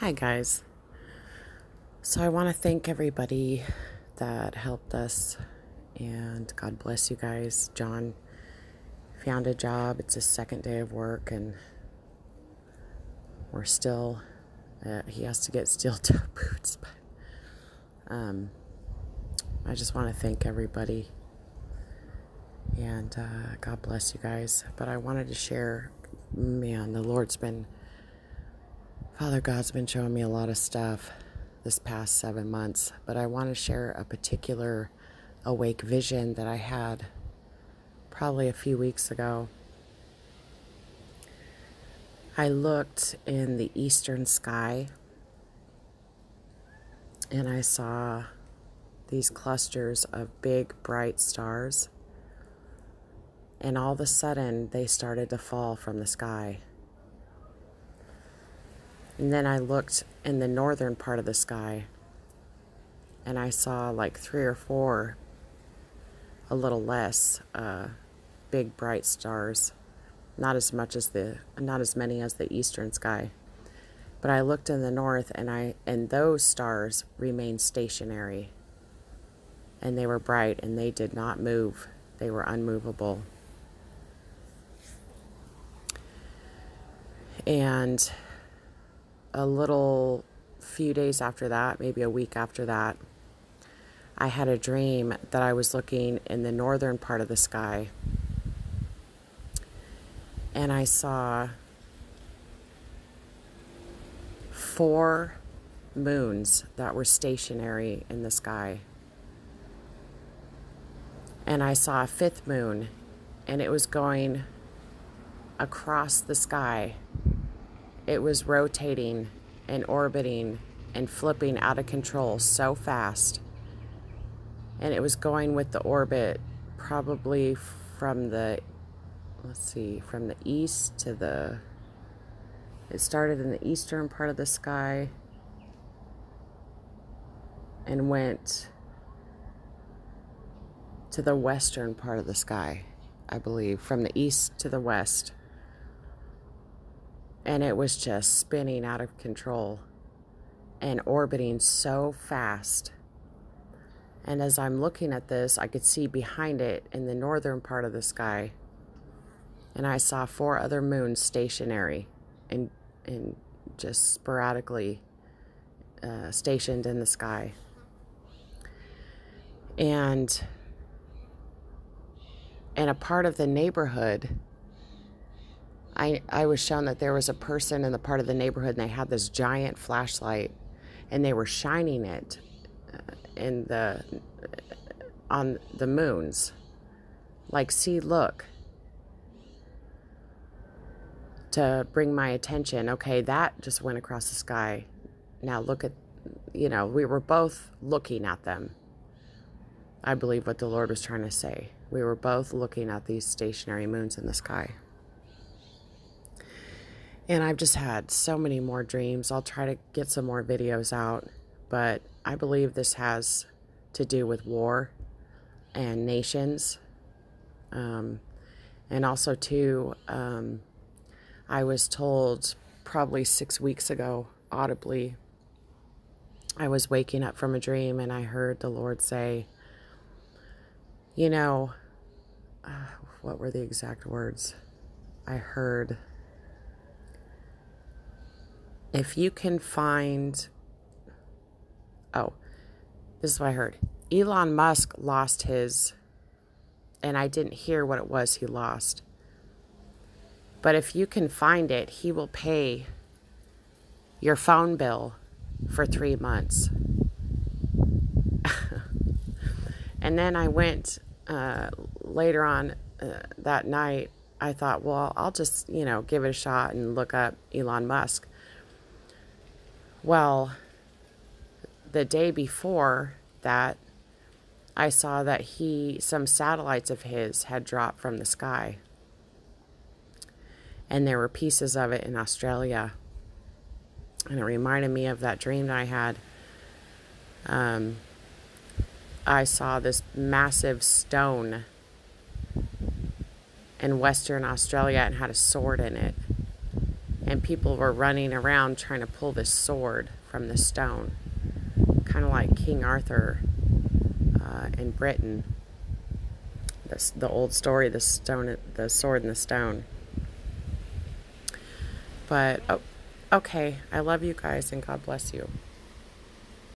Hi, guys. So, I want to thank everybody that helped us, and God bless you guys. John found a job, it's his second day of work, and we're still, uh, he has to get steel toe boots, but um, I just want to thank everybody. And uh, God bless you guys. But I wanted to share, man, the Lord's been Father God's been showing me a lot of stuff this past seven months, but I want to share a particular awake vision that I had probably a few weeks ago. I looked in the eastern sky and I saw these clusters of big, bright stars. And all of a sudden, they started to fall from the sky. And then I looked in the northern part of the sky and I saw like three or four, a little less, uh, big bright stars. Not as much as the, not as many as the eastern sky. But I looked in the north and I, and those stars remained stationary. And they were bright and they did not move. They were unmovable. And a little few days after that, maybe a week after that, I had a dream that I was looking in the northern part of the sky and I saw four moons that were stationary in the sky. And I saw a fifth moon and it was going across the sky it was rotating and orbiting and flipping out of control so fast. And it was going with the orbit probably from the, let's see, from the east to the, it started in the eastern part of the sky and went to the western part of the sky, I believe, from the east to the west and it was just spinning out of control and orbiting so fast. And as I'm looking at this, I could see behind it in the northern part of the sky, and I saw four other moons stationary and, and just sporadically uh, stationed in the sky. And and a part of the neighborhood I, I was shown that there was a person in the part of the neighborhood and they had this giant flashlight and they were shining it uh, in the on the moons. Like see look. To bring my attention. Okay that just went across the sky. Now look at you know we were both looking at them. I believe what the lord was trying to say. We were both looking at these stationary moons in the sky and I've just had so many more dreams. I'll try to get some more videos out, but I believe this has to do with war and nations. Um, and also, too, um, I was told probably six weeks ago, audibly, I was waking up from a dream and I heard the Lord say, You know, uh, what were the exact words? I heard if you can find, oh, this is what I heard. Elon Musk lost his, and I didn't hear what it was he lost. But if you can find it, he will pay your phone bill for three months. and then I went uh, later on uh, that night. I thought, well, I'll just, you know, give it a shot and look up Elon Musk. Well, the day before that, I saw that he, some satellites of his had dropped from the sky. And there were pieces of it in Australia. And it reminded me of that dream that I had. Um, I saw this massive stone in Western Australia and had a sword in it. And people were running around trying to pull this sword from the stone, kind of like King Arthur uh, in Britain. This, the old story, the stone, the sword and the stone. But oh, okay, I love you guys and God bless you.